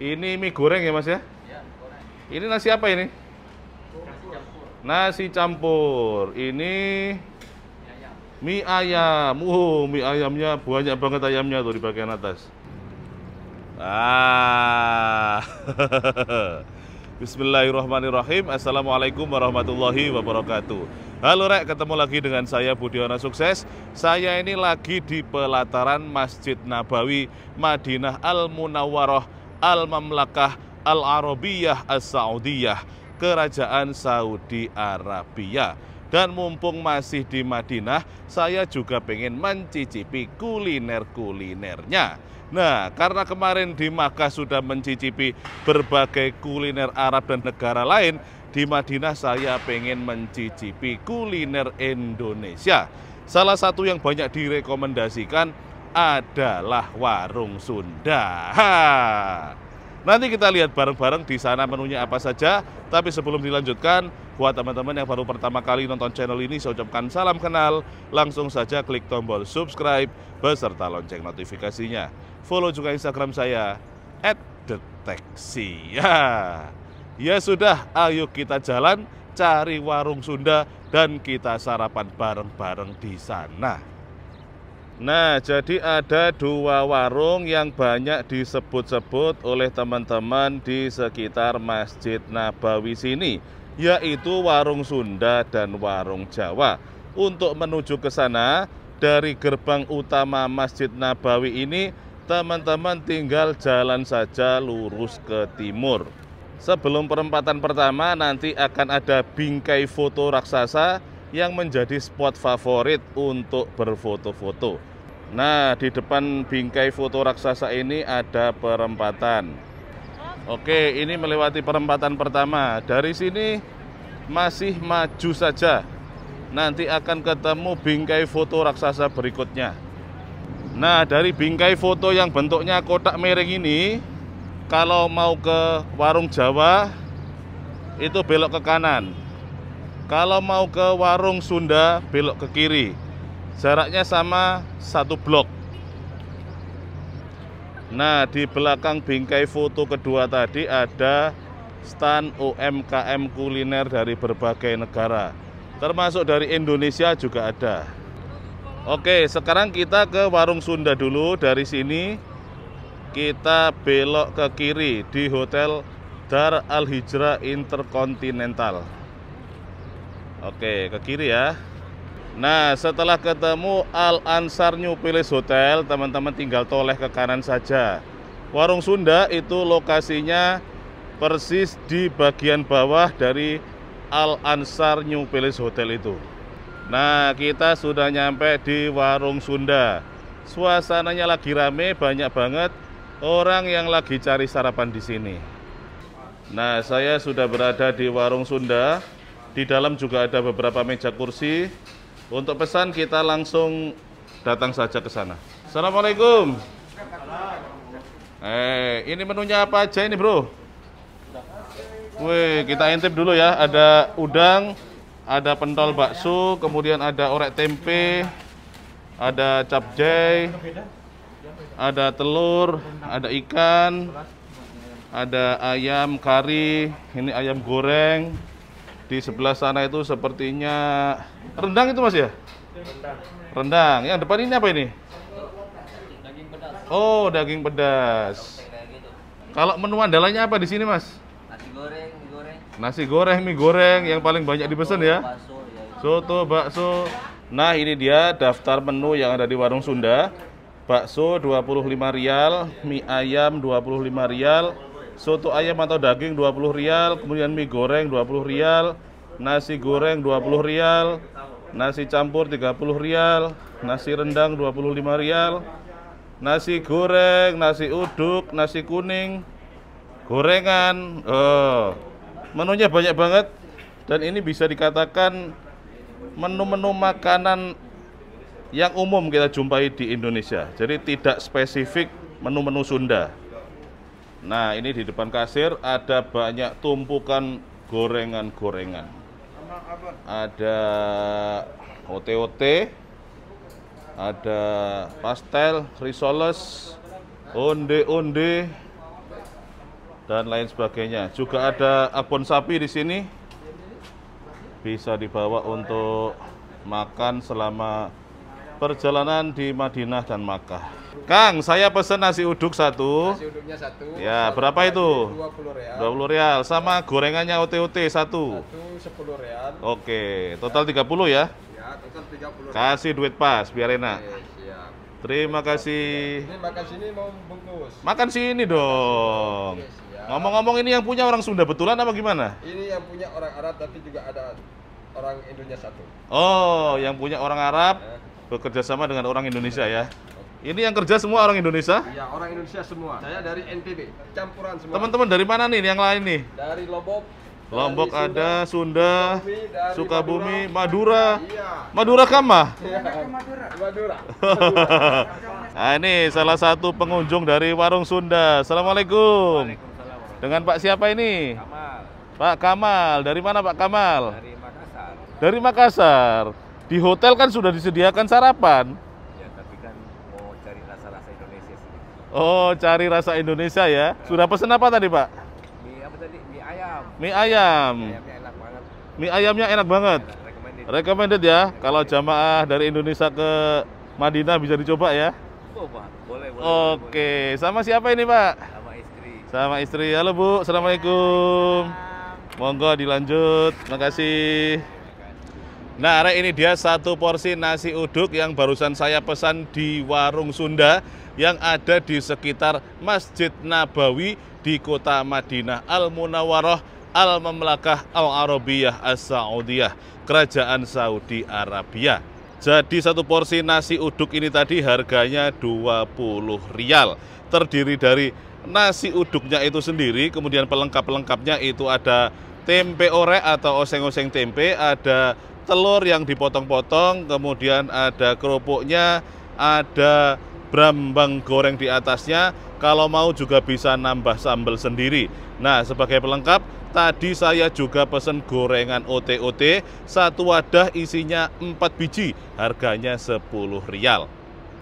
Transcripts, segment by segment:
Ini mie goreng ya mas ya? Ini nasi apa ini? Nasi campur. Ini mie ayam. Uh, mie ayamnya banyak banget ayamnya tuh di bagian atas. Ah. Bismillahirrahmanirrahim. Assalamualaikum warahmatullahi wabarakatuh. Halo Rek, ketemu lagi dengan saya Budiono Sukses. Saya ini lagi di pelataran Masjid Nabawi Madinah Al Munawwaroh Al Mamlakah Al Arabiyah As Saudiyah, Kerajaan Saudi Arabia. Dan mumpung masih di Madinah, saya juga pengen mencicipi kuliner-kulinernya. Nah, karena kemarin di Makkah sudah mencicipi berbagai kuliner Arab dan negara lain, di Madinah saya pengen mencicipi kuliner Indonesia. Salah satu yang banyak direkomendasikan adalah warung Sunda. Ha. Nanti kita lihat bareng-bareng di sana menunya apa saja. Tapi sebelum dilanjutkan, buat teman-teman yang baru pertama kali nonton channel ini, saya ucapkan salam kenal. Langsung saja klik tombol subscribe beserta lonceng notifikasinya. Follow juga Instagram saya @deteksi. Ya. Ya sudah, ayo kita jalan cari warung Sunda dan kita sarapan bareng-bareng di sana. Nah, jadi ada dua warung yang banyak disebut-sebut oleh teman-teman di sekitar Masjid Nabawi sini, yaitu warung Sunda dan warung Jawa. Untuk menuju ke sana, dari gerbang utama Masjid Nabawi ini, teman-teman tinggal jalan saja lurus ke timur. Sebelum perempatan pertama, nanti akan ada bingkai foto raksasa yang menjadi spot favorit untuk berfoto-foto. Nah, di depan bingkai foto raksasa ini ada perempatan. Oke, ini melewati perempatan pertama. Dari sini masih maju saja. Nanti akan ketemu bingkai foto raksasa berikutnya. Nah, dari bingkai foto yang bentuknya kotak miring ini, kalau mau ke warung Jawa, itu belok ke kanan. Kalau mau ke warung Sunda, belok ke kiri. Jaraknya sama satu blok. Nah, di belakang bingkai foto kedua tadi ada stand UMKM kuliner dari berbagai negara. Termasuk dari Indonesia juga ada. Oke, sekarang kita ke warung Sunda dulu. Dari sini kita belok ke kiri di Hotel Dar Al Hijrah Intercontinental. Oke, ke kiri ya. Nah, setelah ketemu Al Ansar New Palace Hotel, teman-teman tinggal toleh ke kanan saja. Warung Sunda itu lokasinya persis di bagian bawah dari Al Ansar New Palace Hotel itu. Nah, kita sudah nyampe di Warung Sunda. Suasananya lagi rame, banyak banget orang yang lagi cari sarapan di sini. Nah, saya sudah berada di Warung Sunda. Di dalam juga ada beberapa meja kursi. Untuk pesan kita langsung datang saja ke sana. Assalamualaikum. Eh, ini menunya apa aja ini, Bro? Wih, kita intip dulu ya. Ada udang, ada pentol bakso, kemudian ada orek tempe, ada capjay, ada telur, ada ikan, ada ayam kari, ini ayam goreng. Di sebelah sana itu sepertinya rendang itu Mas ya? Rendang. Rendang. Yang depan ini apa ini? Daging pedas. Oh, daging pedas. Kalau menu andalannya apa di sini, Mas? Nasi goreng, mie goreng. Nasi goreng, mie goreng yang paling banyak dipesan ya. Bakso, ya. Soto, bakso. Nah, ini dia daftar menu yang ada di warung Sunda. Bakso 25 rial, mie ayam 25 rial, soto ayam atau daging 20 rial, kemudian mie goreng 20 rial, nasi goreng 20 rial, nasi campur 30 rial, nasi rendang 25 rial, nasi goreng, nasi uduk, nasi kuning, gorengan. Oh, menunya banyak banget dan ini bisa dikatakan menu-menu makanan yang umum kita jumpai di Indonesia. Jadi tidak spesifik menu-menu Sunda. Nah, ini di depan kasir ada banyak tumpukan gorengan-gorengan. Ada ote-ote, ada pastel, risoles, onde-onde, dan lain sebagainya. Juga ada abon sapi di sini. Bisa dibawa untuk makan selama perjalanan di Madinah dan Makkah. Kang, saya pesan nasi uduk satu. Nasi uduknya satu. Ya, berapa itu? 20 real. 20 real sama gorengannya OT-OT satu. Satu 10 real. Oke, total 30 ya. Ya, total 30 real. Kasih duit pas biar enak. Oke, siap. Terima kasih. Ini makan sini mau bungkus. Makan sini dong. Ngomong-ngomong ini yang punya orang Sunda betulan apa gimana? Ini yang punya orang Arab tapi juga ada orang Indonesia satu. Oh, yang punya orang Arab Ya. bekerja sama dengan orang Indonesia ya. Ini yang kerja semua orang Indonesia. Ya, orang Indonesia semua. Saya dari NTB, campuran semua. Teman-teman dari mana nih yang lain nih? Dari Lombok. Lombok dari ada, Sunda, Sukabumi, dari Sukabumi, Madura. Madura. Iya. Madura kama? Iya. Madura. nah, ini salah satu pengunjung dari warung Sunda. Assalamualaikum. Dengan Pak siapa ini? Kamal Pak Kamal. Dari mana Pak Kamal? dari Makassar. Dari Makassar. Di hotel kan sudah disediakan sarapan. Ya, tapi kan mau cari rasa-rasa Indonesia sih. Oh, cari rasa Indonesia ya. Sudah pesen apa tadi Pak? Mie apa tadi? Mie ayam. Mie ayam. Ayamnya enak banget. Mie ayamnya enak banget. Enak, recommended. Recommended ya. Kalau jamaah dari Indonesia ke Madinah bisa dicoba ya. Oh, Pak. Boleh, boleh. Oke, sama siapa ini Pak? boleh. Sama istri. Sama istri. Halo Bu, Assalamualaikum. Monggo dilanjut. Makasih. Nah, Rek, ini dia satu porsi nasi uduk yang barusan saya pesan di warung Sunda yang ada di sekitar Masjid Nabawi di kota Madinah Al Munawwarah Al Mamlakah Al Arabiyah As Saudiyah, Kerajaan Saudi Arabia. Jadi satu porsi nasi uduk ini tadi harganya 20 rial. Terdiri dari nasi uduknya itu sendiri, kemudian pelengkap-pelengkapnya itu ada tempe orek atau oseng-oseng tempe, ada telur yang dipotong-potong, kemudian ada kerupuknya, ada brambang goreng di atasnya. Kalau mau juga bisa nambah sambal sendiri. Nah, sebagai pelengkap, tadi saya juga pesen gorengan OT-OT, satu wadah isinya 4 biji, harganya 10 rial.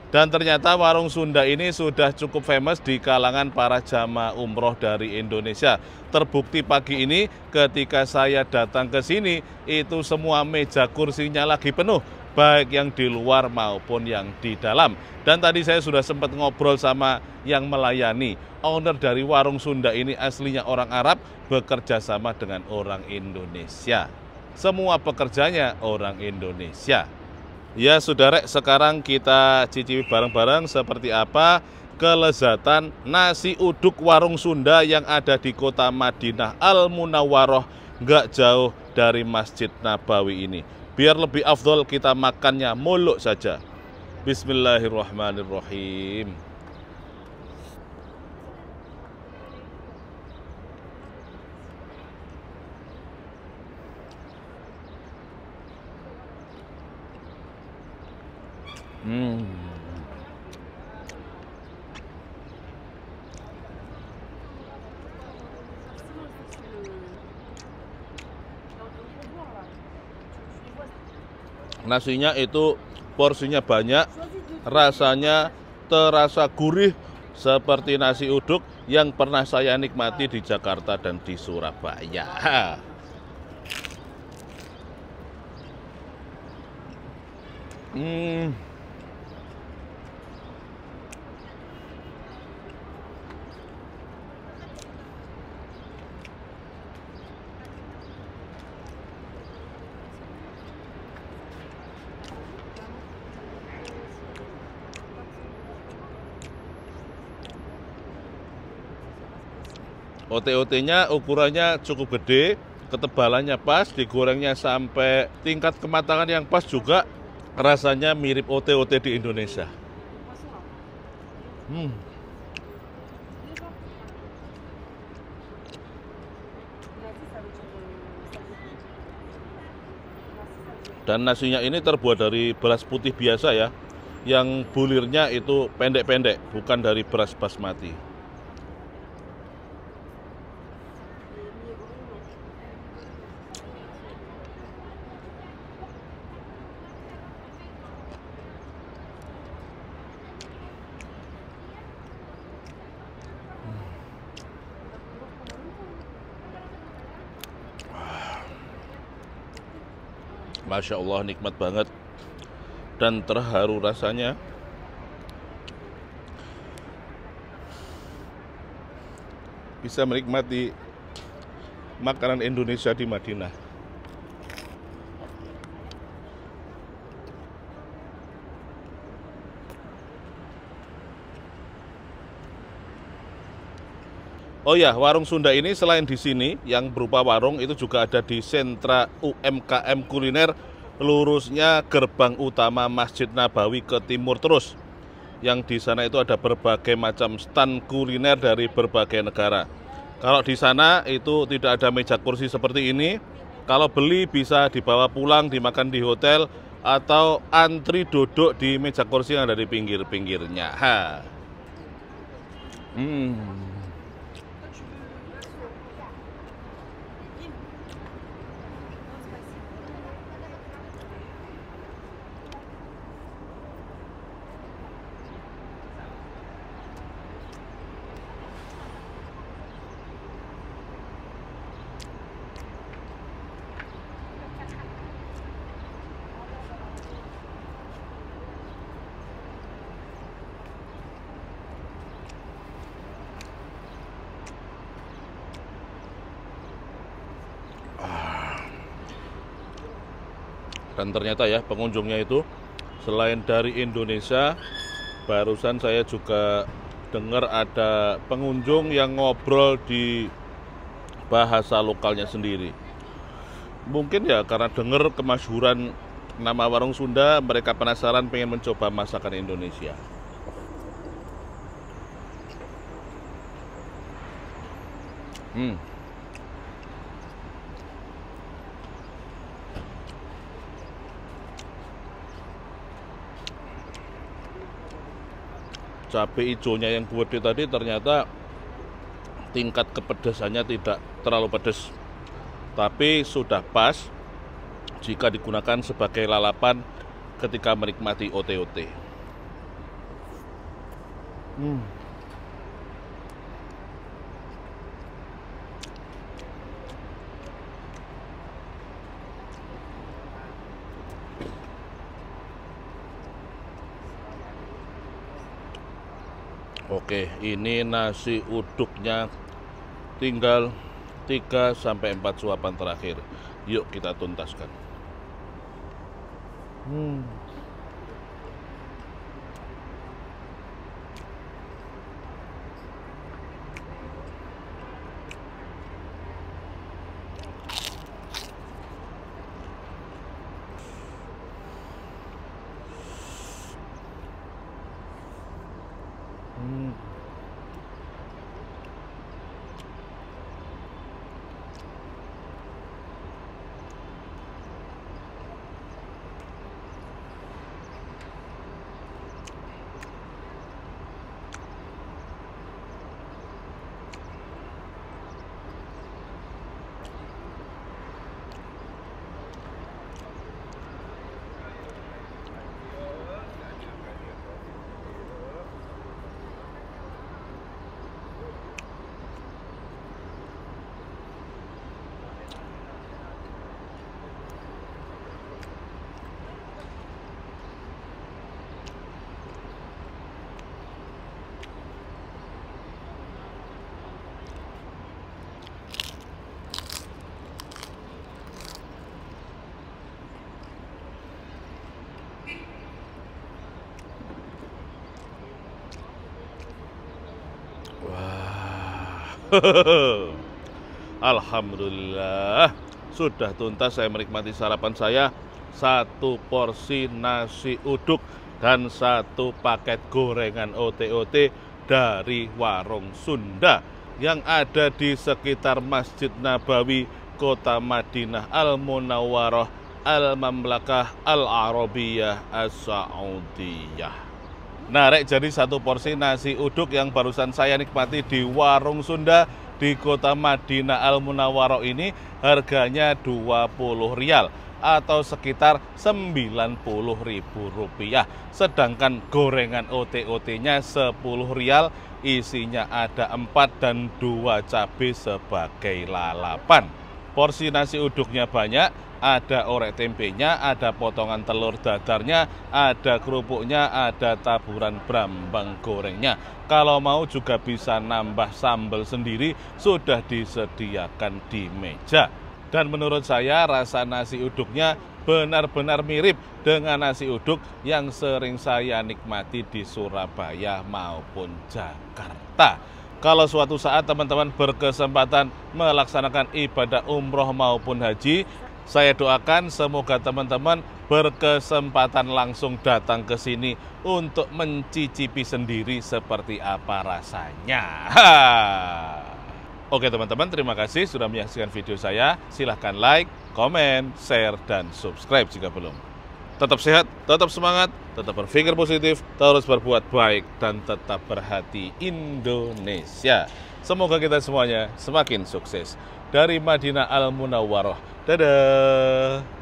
Dan ternyata warung Sunda ini sudah cukup famous di kalangan para jamaah umroh dari Indonesia. Terbukti pagi ini ketika saya datang ke sini, itu semua meja kursinya lagi penuh, baik yang di luar maupun yang di dalam. Dan tadi saya sudah sempat ngobrol sama yang melayani. Owner dari warung Sunda ini aslinya orang Arab, bekerja sama dengan orang Indonesia. Semua pekerjanya orang Indonesia. Ya saudara, sekarang kita cicipi bareng-bareng seperti apa kelezatan nasi uduk warung Sunda yang ada di kota Madinah Al Munawwaroh nggak jauh dari Masjid Nabawi ini. Biar lebih afdol kita makannya muluk saja. Bismillahirrahmanirrahim. Hmm. Nasinya itu porsinya banyak, rasanya terasa gurih seperti nasi uduk yang pernah saya nikmati di Jakarta dan di Surabaya. Hmm. OT-OT-nya ukurannya cukup gede, ketebalannya pas, digorengnya sampai tingkat kematangan yang pas juga rasanya mirip OT-OT di Indonesia. Hmm. Dan nasinya ini terbuat dari beras putih biasa ya, yang bulirnya itu pendek-pendek, bukan dari beras basmati. Masya Allah nikmat banget dan terharu rasanya bisa menikmati makanan Indonesia di Madinah. Oh ya, warung Sunda ini selain di sini yang berupa warung itu juga ada di sentra UMKM kuliner lurusnya gerbang utama Masjid Nabawi ke timur terus. Yang di sana itu ada berbagai macam stand kuliner dari berbagai negara. Kalau di sana itu tidak ada meja kursi seperti ini. Kalau beli bisa dibawa pulang, dimakan di hotel atau antri duduk di meja kursi yang ada di pinggir-pinggirnya. Hmm. Dan ternyata ya pengunjungnya itu selain dari Indonesia barusan saya juga dengar ada pengunjung yang ngobrol di bahasa lokalnya sendiri. Mungkin ya karena dengar kemasyhuran nama warung Sunda mereka penasaran pengen mencoba masakan Indonesia. Hmm cabai hijaunya yang gede tadi ternyata tingkat kepedasannya tidak terlalu pedas tapi sudah pas jika digunakan sebagai lalapan ketika menikmati ote-ote hmm. Oke, ini nasi uduknya tinggal 3 sampai 4 suapan terakhir. Yuk kita tuntaskan. Hmm. 嗯。Alhamdulillah. Sudah tuntas saya menikmati sarapan saya. Satu porsi nasi uduk dan satu paket gorengan OT-OT dari warung Sunda yang ada di sekitar Masjid Nabawi Kota Madinah Al-Munawwarah Al-Mamlakah Al-Arabiyah As-Saudiyah Nah, rek jadi satu porsi nasi uduk yang barusan saya nikmati di warung Sunda di kota Madinah Al Munawwaroh ini harganya 20 rial atau sekitar 90 ribu rupiah. Sedangkan gorengan OT-OT-nya 10 rial, isinya ada 4 dan 2 cabai sebagai lalapan. Porsi nasi uduknya banyak, ada orek tempenya, ada potongan telur dadarnya, ada kerupuknya, ada taburan brambang gorengnya. Kalau mau juga bisa nambah sambal sendiri, sudah disediakan di meja. Dan menurut saya rasa nasi uduknya benar-benar mirip dengan nasi uduk yang sering saya nikmati di Surabaya maupun Jakarta. Kalau suatu saat teman-teman berkesempatan melaksanakan ibadah umroh maupun haji, saya doakan semoga teman-teman berkesempatan langsung datang ke sini untuk mencicipi sendiri seperti apa rasanya. Ha. Oke teman-teman, terima kasih sudah menyaksikan video saya. Silahkan like, komen, share, dan subscribe jika belum. Tetap sehat, tetap semangat, tetap berpikir positif, terus berbuat baik, dan tetap berhati Indonesia. Semoga kita semuanya semakin sukses. Dari Madinah Al Munawwaroh. Dadah.